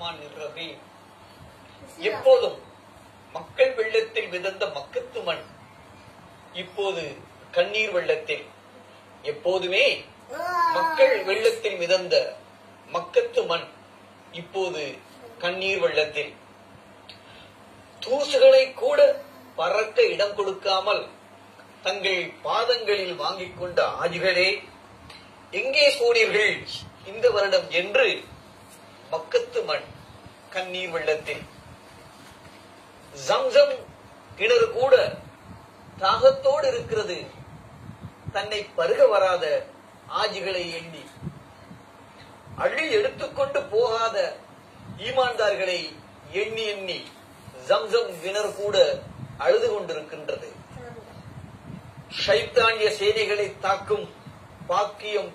ரஹ்மான் ரஹீம் எப்போதும் மக்கள் வெள்ளத்தில் மிதந்த மக்கத்து மண் இப்போது கண்ணீர் வெள்ளத்தில். எப்போதுமே மக்கள் வெள்ளத்தில் மிதந்த மக்கத்து மண் இப்போது கண்ணீர் வெள்ளத்தில். தூசுகளை கூட பறக்க இடம் கொடுக்காமல் தங்கள் பாதங்களில் வாங்கிக் கொண்ட ஆஜிகளே எங்கே போனீர்கள் இந்த வருடம் என்று மக்கத்து மண் கண்ணீர் வெள்ளத்தில். ஜம்சம் கிணறு கூட தாகத்தோடு இருக்கிறது. தன்னை பருக வராத ஆஜிகளை எண்ணி. அள்ளி எடுத்துக்கொண்டு போகாத ஈமான்தார்களை எண்ணி எண்ணி ஜம்சம் கிணறு கூட அழுது கொண்டிருக்கின்றது. ஷைத்தானிய சேனைகளை தாக்கும் பாக்கியம்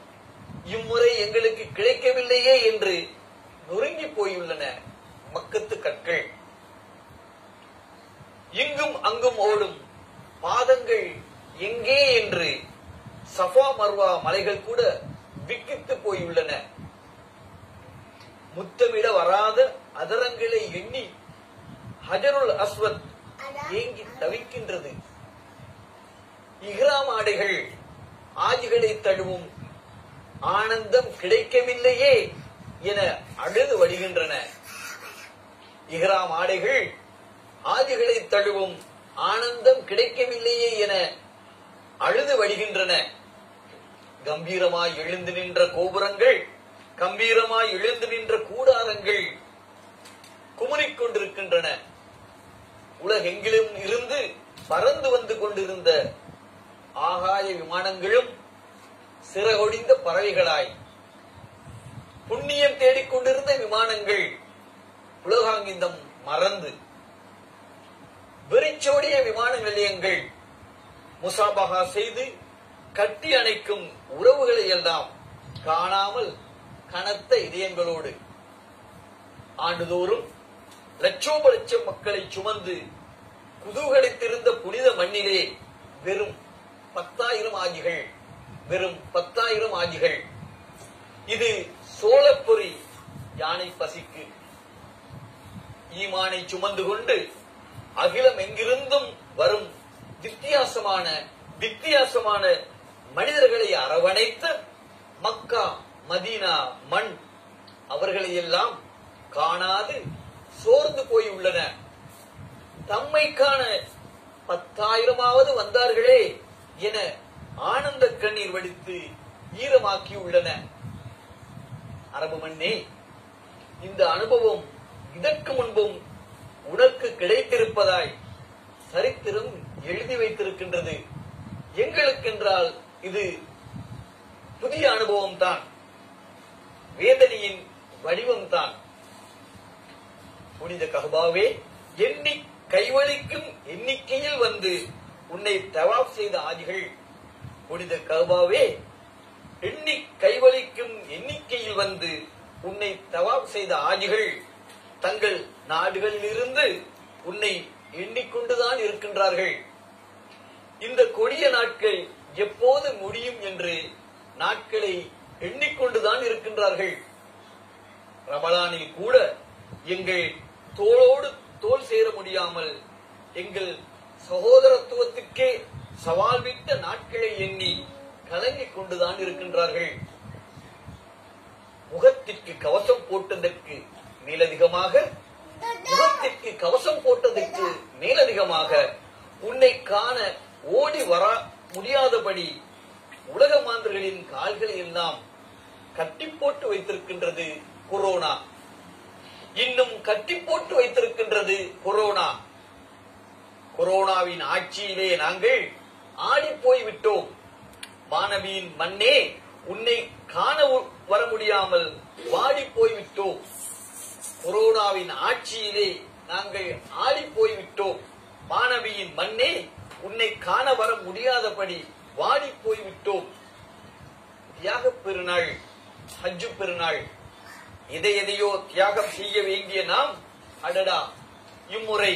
இம்முறை எங்களுக்கு கிடைக்கவில்லையே என்று போயுள்ளன. மக்கத்து கற்கள் இங்கும் அங்கும் ஓடும் பாதங்கள் எங்கே என்று சஃபா மர்வா மலைகள் கூட விக்கித்து போயுள்ளன. முத்தமிட வராத அதரங்களை எண்ணி ஹஜருல் அஸ்வத் ஏங்கி தவிக்கின்றது. இஹ்ராம் ஆடைகள் ஆஜிகளை தழுவும் ஆனந்தம் கிடைக்கவில்லையே என இஹ்ராம் ஆடைகள் ஆதிகளை தழுவும் ஆனந்தம் கிடைக்கவில்லையே என அழுது வழிகின்றன. கம்பீரமாய் எழுந்து நின்ற கோபுரங்கள் கம்பீரமாய் எழுந்து நின்ற கூடாரங்கள் குமுறிக் கொண்டிருக்கின்றன. உலகெங்கிலும் இருந்து பறந்து வந்து கொண்டிருந்த ஆகாய விமானங்களும் சிறகொடிந்த பறவைகளாய் புண்ணியம் தேடிக்கொண்டிருந்த விமானங்கள் உலகாங்கிந்தம் மறந்து வெறிச்சோடிய விமான நிலையங்கள் முசாபகா செய்து கட்டி அணைக்கும் உறவுகளை எல்லாம் காணாமல் கனத்த இதயங்களோடு ஆண்டுதோறும் லட்சோப லட்சம் மக்களை சுமந்து குதூகலித்திருந்த புனித மண்ணிலே வெறும் பத்தாயிரம் ஆஜிகள் வெறும் பத்தாயிரம் ஆஜிகள் இது சோழப்பொறி யானை பசிக்கு ஈமானை சுமந்து கொண்டு அகிலம் எங்கிருந்தும் வரும் வித்தியாசமான வித்தியாசமான மனிதர்களை அரவணைத்த மக்கா மதீனா மண் அவர்களை எல்லாம் காணாது சோர்ந்து போயுள்ளன உள்ளன. தம்மைக்கான பத்தாயிரமாவது வந்தார்களே என ஆனந்த கண்ணீர் வடித்து ஈரமாக்கியுள்ளன அரபு மண்ணே இந்த அனுபவம் இதற்கு முன்பும் உனக்கு கிடைத்திருப்பதாய் சரித்திரம் எழுதி வைத்திருக்கின்றது. எங்களுக்கென்றால் இது புதிய அனுபவம் தான் வேதனையின் வடிவம் தான் புனித கஹபாவே எண்ணி கைவலிக்கும் எண்ணிக்கையில் வந்து உன்னை தவாப் செய்த ஆதிகள். புனித கஹபாவே எண்ணி கைவலிக்கும் எண்ணிக்கையில் வந்து உன்னை தவாப் செய்த ஆதிகள். தங்கள் நாடுகளிலிருந்து உன்னை எண்ணிக்கொண்டுதான் இருக்கின்றார்கள். இந்த கொடிய நாட்கள் எப்போது முடியும் என்று நாட்களை எண்ணிக்கொண்டுதான் இருக்கின்றார்கள். ரமலானில் கூட எங்கள் தோளோடு தோல் சேர முடியாமல் எங்கள் சகோதரத்துவத்துக்கே சவால் விட்ட நாட்களை எண்ணி கலங்கிக் கொண்டுதான் இருக்கின்றார்கள். முகத்திற்கு கவசம் போட்டதற்கு மேலதிகமாக முகத்திற்கு கவசம் போட்டதற்கு மேலதிகமாக உன்னை காண ஓடி வர முடியாதபடி உலக மாந்தர்களின் கால்களை எல்லாம் கட்டி போட்டு வைத்திருக்கின்றது கொரோனா. இன்னும் கட்டி போட்டு வைத்திருக்கின்றது கொரோனா. கொரோனாவின் ஆட்சியிலே நாங்கள் ஆடி போய் விட்டோம் மாணவியின் மண்ணே உன்னை காண வர முடியாமல் வாடி போய் விட்டோம் கொரோனாவின் நாங்கள் ஆடி போய்விட்டோம் மாணவியின் மண்ணே உன்னை காண வர முடியாதபடி வாடி போய்விட்டோம் தியாக பெருநாள் ஹஜ்ஜு பெருநாள். எதை எதையோ தியாகம் செய்ய வேண்டிய நாம் அடடா இம்முறை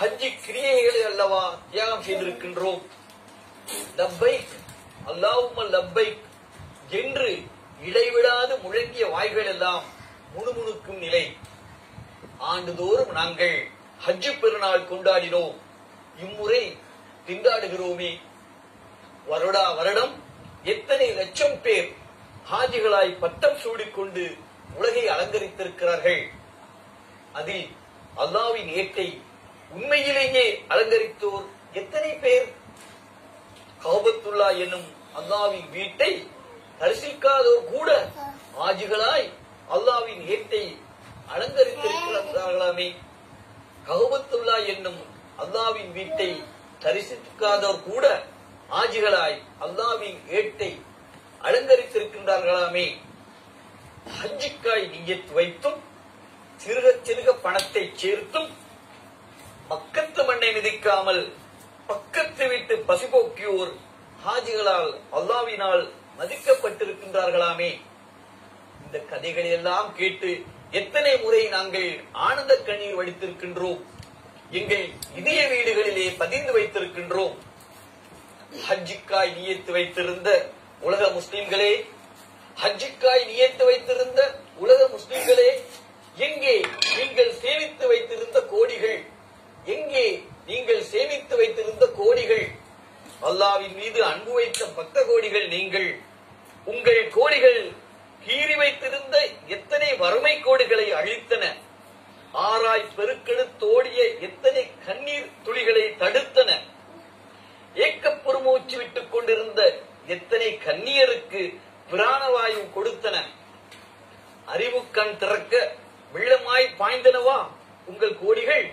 ஹஜ்ஜி கிரியைகளை அல்லவா தியாகம் செய்திருக்கின்றோம். லப்பைக் அல்லாவும் லப்பைக் என்று இடைவிடாது முழங்கிய வாய்கள் எல்லாம் முணுமுணுக்கும் நிலை. ஆண்டுதோறும் நாங்கள் ஹஜ்ஜு பெருநாள் கொண்டாடினோம். இம்முறை திண்டாடுகிறோமே. வருடா வருடம் எத்தனை லட்சம் பேர் ஹாஜிகளாய் பட்டம் சூடிக்கொண்டு உலகை அலங்கரித்திருக்கிறார்கள். அதில் அல்லாவின் ஏட்டை உண்மையிலேயே அலங்கரித்தோர் எத்தனை பேர்? கௌபத்துல்லா என்னும் அல்லாவின் வீட்டை தரிசிக்காதோர் கூட ஆஜிகளாய் அல்லாவின் ஏட்டை அலங்கரித்திருக்கிறார்களாமே. கௌபத்துல்லா என்னும் அல்லாவின் வீட்டை தரிசிக்காதோர் கூட ஆஜிகளாய் அல்லாவின் ஏட்டை அலங்கரித்திருக்கின்றார்களாமே. ஹஜ்ஜிக்காய் நீயத் வைத்தும் சிறுக சிறுக பணத்தை சேர்த்தும் பக்கத்து மண்ணை மிதிக்காமல் பக்கத்து வீட்டு பசிபோக்கியோர் ஹாஜிகளால் அல்லாவினால் மதிக்கப்பட்டிருக்கின்றார்களாமே. இந்த கதைகளை எல்லாம் கேட்டு எத்தனை முறை நாங்கள் ஆனந்த கண்ணீர் வடித்திருக்கின்றோம்? எங்கள் இதய வீடுகளிலே பதிந்து வைத்திருக்கின்றோம். ஹஜ்ஜிக்காய் நியத்து வைத்திருந்த உலக முஸ்லிம்களே ஹஜ்ஜிக்காய் நியத்து வைத்திருந்த உலக முஸ்லிம்களே எங்கே நீங்கள் சேமித்து வைத்திருந்த கோடிகள்? எங்கே நீங்கள் சேமித்து வைத்திருந்த கோடிகள்? அல்லாவின் மீது அன்பு வைத்த பக்த கோடிகள் நீங்கள். உங்கள் கோடிகள் வறுமை கோடுகளை அழித்தன. ஆராய் பெருக்கெடுத்தோடிய எத்தனை கண்ணீர் துளிகளை தடுத்தன. ஏக்கப் பெருமூச்சு விட்டுக் கொண்டிருந்த எத்தனை கன்னியருக்கு பிராணவாயு கொடுத்தன. அறிவு கண் திறக்க வெள்ளமாய் பாய்ந்தனவா உங்கள் கோடிகள்?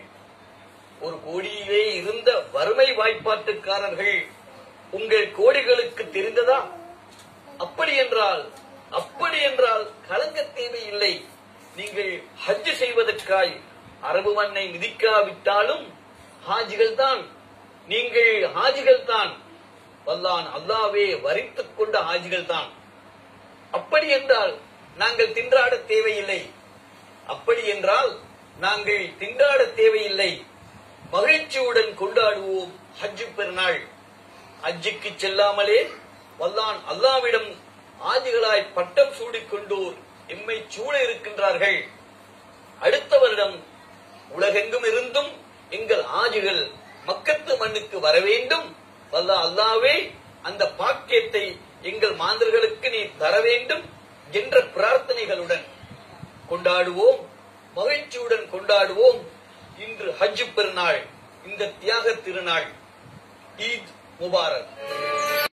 ஒரு கோடியிலே இருந்த வறுமை வாய்ப்பாட்டுக்காரர்கள் உங்கள் கோடிகளுக்கு தெரிந்ததா? அப்படி என்றால் அப்படி என்றால் கலங்க தேவையில்லை நீங்கள் ஹஜ் செய்வதற்காய் அரபு மண்ணை மிதிக்காவிட்டாலும் ஹாஜிகள் தான் நீங்கள் ஹாஜிகள் தான் வல்லான் அல்லாவே வரித்துக் கொண்ட ஹாஜிகள் தான் அப்படி என்றால் நாங்கள் திண்டாட தேவையில்லை. அப்படி என்றால் நாங்கள் திண்டாட தேவையில்லை. மகிழ்ச்சியுடன் கொண்டாடுவோம் ஹஜ்ஜு பெருநாள். ஹஜ்ஜுக்கு செல்லாமலே வல்லான் அல்லாவிடம் ஆதிகளாய் பட்டம் சூடிக்கொண்டோர் எம்மை சூழ இருக்கின்றார்கள். அடுத்த வருடம் உலகெங்கும் இருந்தும் எங்கள் ஆஜிகள் மக்கத்து மண்ணுக்கு வர வேண்டும். வல்ல அல்லாவே அந்த பாக்கியத்தை எங்கள் மாந்தர்களுக்கு நீ தர வேண்டும் என்ற பிரார்த்தனைகளுடன் கொண்டாடுவோம். மகிழ்ச்சியுடன் கொண்டாடுவோம். இன்று ஹஜ் பெருநாள் இந்த தியாக திருநாள் ஈத் முபாரக்.